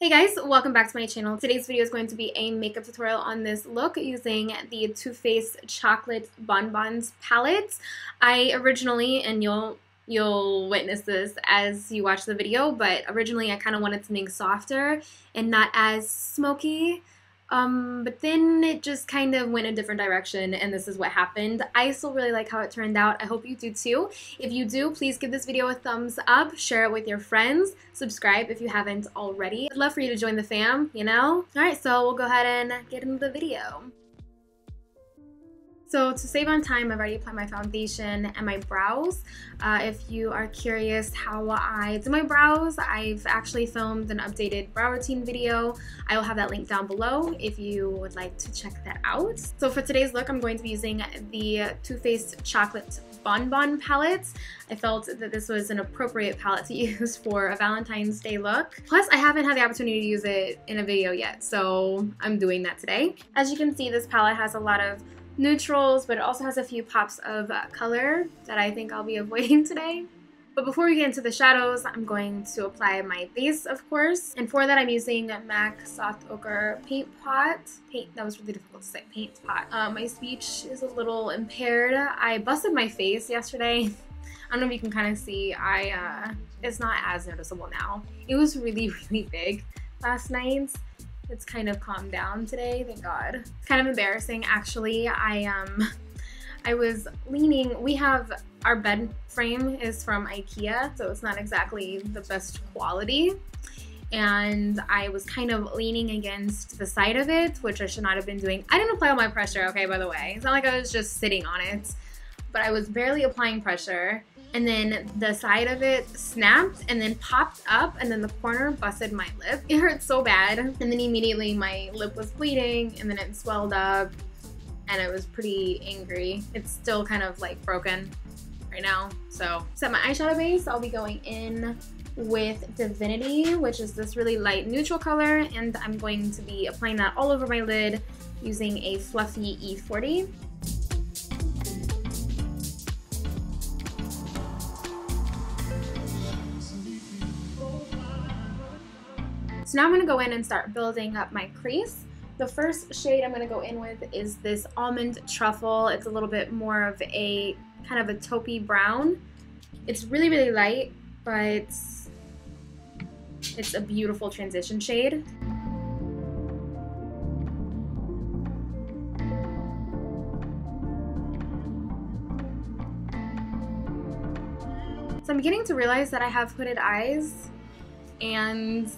Hey guys, welcome back to my channel. Today's video is going to be a makeup tutorial on this look using the Too Faced Chocolate Bonbons palette. I originally, and you'll you'll witness this as you watch the video, but originally I kind of wanted something softer and not as smoky. Um, but then it just kind of went a different direction, and this is what happened. I still really like how it turned out. I hope you do too. If you do, please give this video a thumbs up, share it with your friends, subscribe if you haven't already. I'd love for you to join the fam, you know? Alright, so we'll go ahead and get into the video. So to save on time, I've already applied my foundation and my brows. Uh, if you are curious how I do my brows, I've actually filmed an updated brow routine video. I will have that link down below if you would like to check that out. So for today's look, I'm going to be using the Too Faced Chocolate Bonbon palette. I felt that this was an appropriate palette to use for a Valentine's Day look. Plus, I haven't had the opportunity to use it in a video yet, so I'm doing that today. As you can see, this palette has a lot of neutrals, but it also has a few pops of uh, color that I think I'll be avoiding today. But before we get into the shadows, I'm going to apply my base, of course. And for that, I'm using MAC Soft Ochre Paint Pot. Paint, that was really difficult to say, paint pot. Uh, my speech is a little impaired. I busted my face yesterday. I don't know if you can kind of see, I, uh, it's not as noticeable now. It was really, really big last night it's kind of calmed down today, thank God. It's kind of embarrassing actually. I um I was leaning, we have our bed frame is from IKEA, so it's not exactly the best quality. And I was kind of leaning against the side of it, which I should not have been doing. I didn't apply all my pressure, okay, by the way. It's not like I was just sitting on it, but I was barely applying pressure and then the side of it snapped and then popped up and then the corner busted my lip. It hurt so bad and then immediately my lip was bleeding and then it swelled up and I was pretty angry. It's still kind of like broken right now. So set my eyeshadow base. I'll be going in with Divinity, which is this really light neutral color and I'm going to be applying that all over my lid using a fluffy E40. So now I'm going to go in and start building up my crease. The first shade I'm going to go in with is this Almond Truffle. It's a little bit more of a kind of a taupey brown. It's really, really light, but it's a beautiful transition shade. So I'm beginning to realize that I have hooded eyes and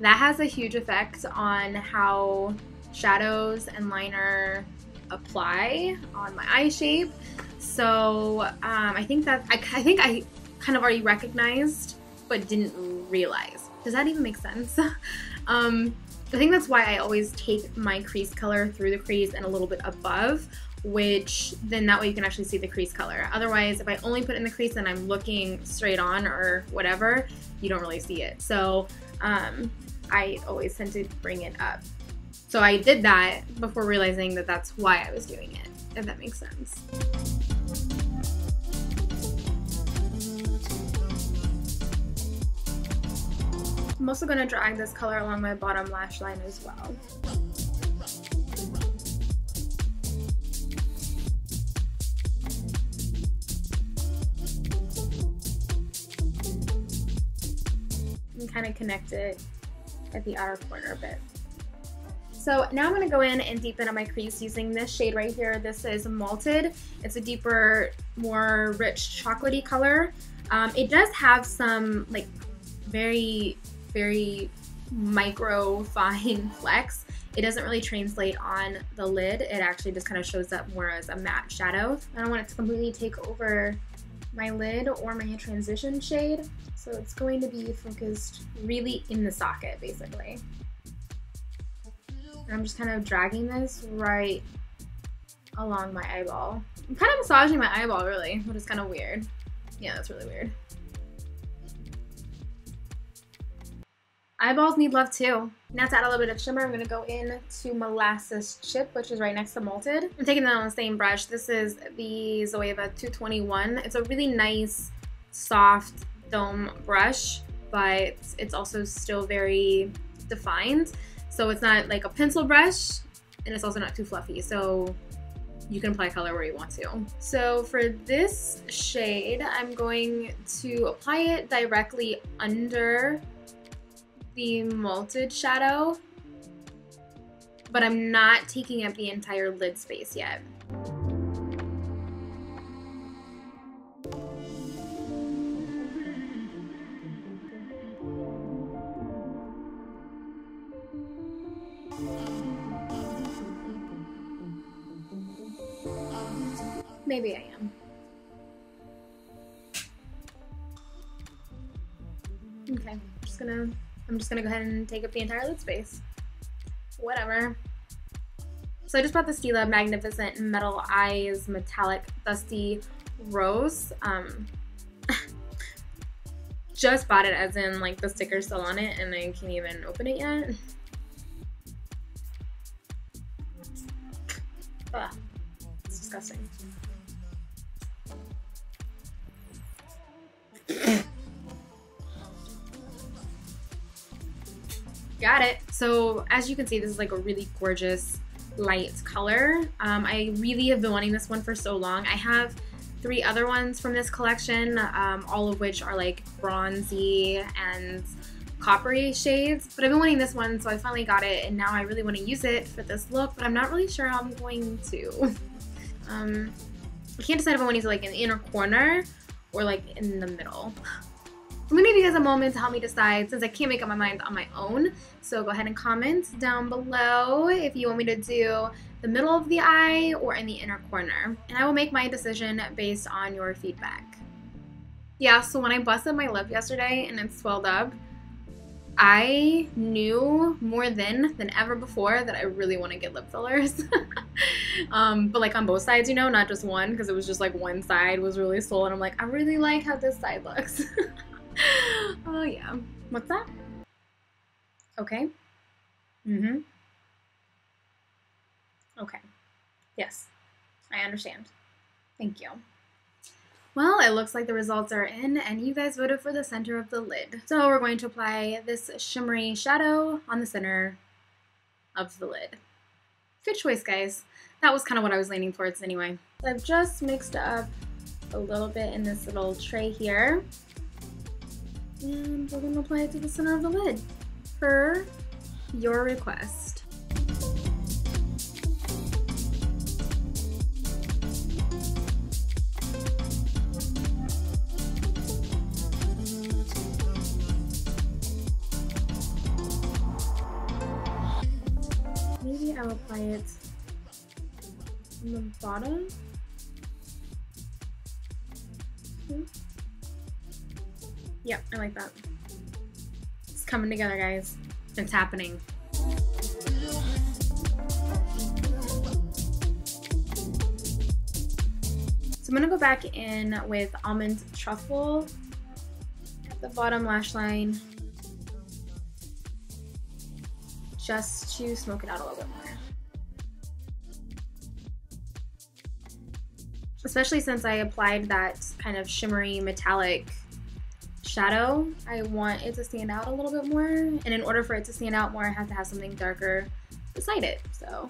that has a huge effect on how shadows and liner apply on my eye shape. So um, I think that I, I think I kind of already recognized but didn't realize. Does that even make sense? um, I think that's why I always take my crease color through the crease and a little bit above, which then that way you can actually see the crease color. Otherwise, if I only put in the crease and I'm looking straight on or whatever, you don't really see it. So um, I always tend to bring it up. So I did that before realizing that that's why I was doing it, if that makes sense. I'm also going to drag this color along my bottom lash line as well. And kind of connect it at the outer corner a bit. So now I'm going to go in and deepen on my crease using this shade right here. This is Malted. It's a deeper, more rich chocolatey color. Um, it does have some like very, very micro fine flecks. It doesn't really translate on the lid. It actually just kind of shows up more as a matte shadow. I don't want it to completely take over my lid or my transition shade. So it's going to be focused really in the socket, basically. And I'm just kind of dragging this right along my eyeball. I'm kind of massaging my eyeball, really, which is kind of weird. Yeah, that's really weird. Eyeballs need love too. Now to add a little bit of shimmer, I'm going to go in to Molasses Chip, which is right next to Malted. I'm taking that on the same brush. This is the Zoeva 221. It's a really nice, soft, dome brush, but it's also still very defined. So it's not like a pencil brush and it's also not too fluffy. So you can apply color where you want to. So for this shade, I'm going to apply it directly under the Malted shadow, but I'm not taking up the entire lid space yet. Maybe I am. Okay, I'm just gonna I'm just gonna go ahead and take up the entire lid space. Whatever. So I just bought the Stila Magnificent Metal Eyes Metallic Dusty Rose. Um, just bought it as in like the sticker's still on it and I can't even open it yet. Ugh, it's disgusting. Got it. So as you can see, this is like a really gorgeous light color. Um, I really have been wanting this one for so long. I have three other ones from this collection, um, all of which are like bronzy and coppery shades, but I've been wanting this one, so I finally got it, and now I really want to use it for this look, but I'm not really sure how I'm going to. um, I can't decide if I want to use it like in the inner corner or like in the middle. I'm gonna give you guys a moment to help me decide since I can't make up my mind on my own. So go ahead and comment down below if you want me to do the middle of the eye or in the inner corner. And I will make my decision based on your feedback. Yeah, so when I busted my lip yesterday and it swelled up, I knew more then than ever before that I really want to get lip fillers. um, but like on both sides, you know, not just one, because it was just like one side was really swollen. I'm like, I really like how this side looks. oh yeah. What's that? Okay. Mm-hmm. Okay. Yes. I understand. Thank you. Well, it looks like the results are in and you guys voted for the center of the lid. So we're going to apply this shimmery shadow on the center of the lid. Good choice, guys. That was kind of what I was leaning towards anyway. I've just mixed up a little bit in this little tray here. And we're to apply it to the center of the lid per your request. Maybe I'll apply it on the bottom. I like that. It's coming together, guys. It's happening. So I'm gonna go back in with Almond Truffle at the bottom lash line just to smoke it out a little bit more. Especially since I applied that kind of shimmery metallic shadow, I want it to stand out a little bit more. And in order for it to stand out more, I have to have something darker beside it. So.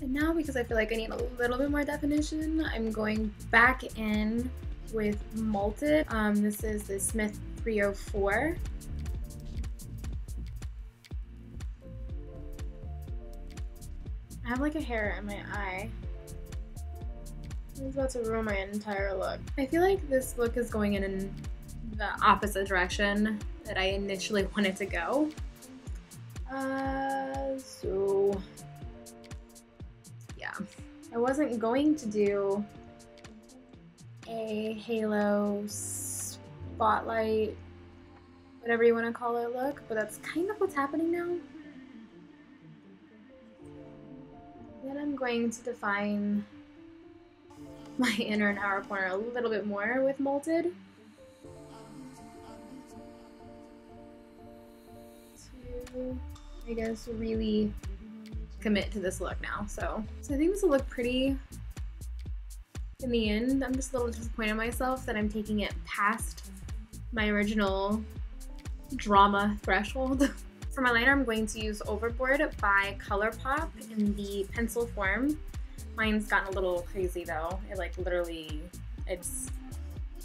And now because I feel like I need a little bit more definition, I'm going back in with Malted. Um, this is the Smith 304. I have like a hair in my eye. It's about to ruin my entire look. I feel like this look is going in the opposite direction that I initially wanted to go. Uh, so yeah, I wasn't going to do a halo spotlight, whatever you want to call it look, but that's kind of what's happening now. Then I'm going to define my inner and outer corner a little bit more with Malted. To, I guess, really commit to this look now. So, so I think this will look pretty in the end. I'm just a little disappointed in myself that I'm taking it past my original drama threshold. For my liner, I'm going to use Overboard by ColourPop in the pencil form. Mine's gotten a little crazy though. It like literally, it's,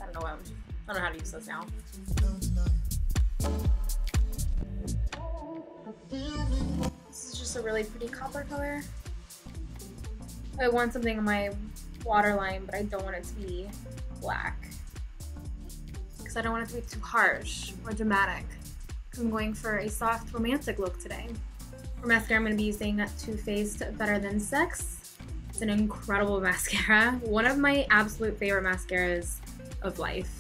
I don't know, I don't know how to use this now. This is just a really pretty copper color. I want something on my waterline, but I don't want it to be black. Because I don't want it to be too harsh or dramatic. I'm going for a soft romantic look today. For mascara, I'm going to be using Too Faced Better Than Sex. It's an incredible mascara. One of my absolute favorite mascaras of life.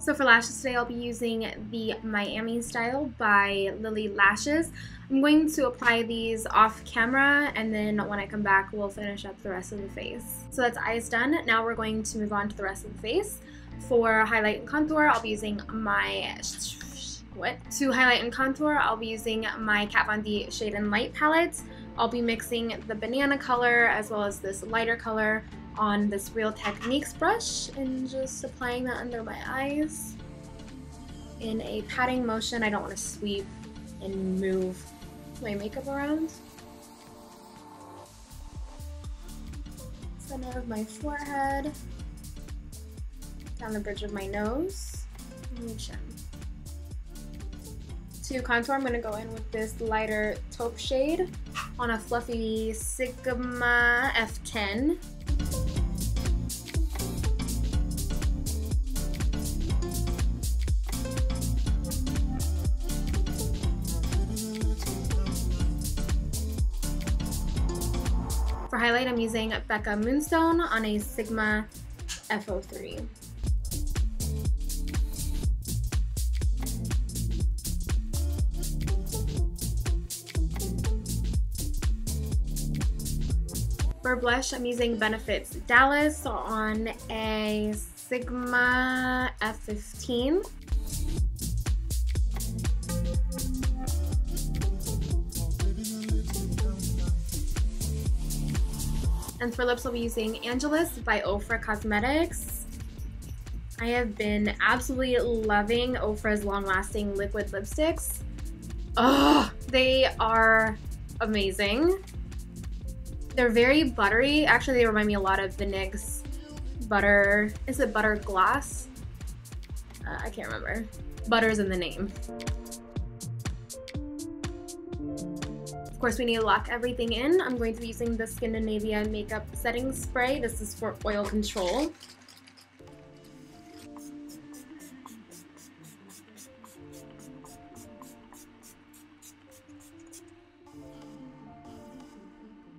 So for lashes today, I'll be using the Miami Style by Lily Lashes. I'm going to apply these off camera and then when I come back, we'll finish up the rest of the face. So that's eyes done. Now we're going to move on to the rest of the face. For highlight and contour, I'll be using my what? To highlight and contour, I'll be using my Kat Von D Shade and Light palette. I'll be mixing the banana color as well as this lighter color on this Real Techniques brush and just applying that under my eyes in a patting motion. I don't want to sweep and move my makeup around. Center of my forehead, down the bridge of my nose, and chin. To contour, I'm going to go in with this lighter taupe shade on a fluffy Sigma F10. Highlight, I'm using Becca Moonstone on a Sigma F03. For blush, I'm using Benefits Dallas on a Sigma F15. And for lips, I'll be using Angelus by Ofra Cosmetics. I have been absolutely loving Ofra's long-lasting liquid lipsticks. Oh, they are amazing. They're very buttery. Actually, they remind me a lot of the NYX butter. Is it butter gloss? Uh, I can't remember. Butter's in the name. Of course, we need to lock everything in. I'm going to be using the Skindinavia Makeup Setting Spray. This is for oil control.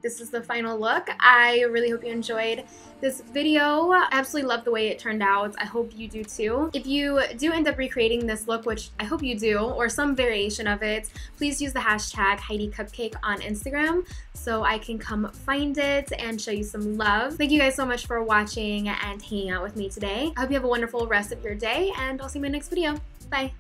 This is the final look. I really hope you enjoyed this video. I absolutely love the way it turned out. I hope you do too. If you do end up recreating this look, which I hope you do, or some variation of it, please use the hashtag Heidi Cupcake on Instagram so I can come find it and show you some love. Thank you guys so much for watching and hanging out with me today. I hope you have a wonderful rest of your day and I'll see you in my next video. Bye.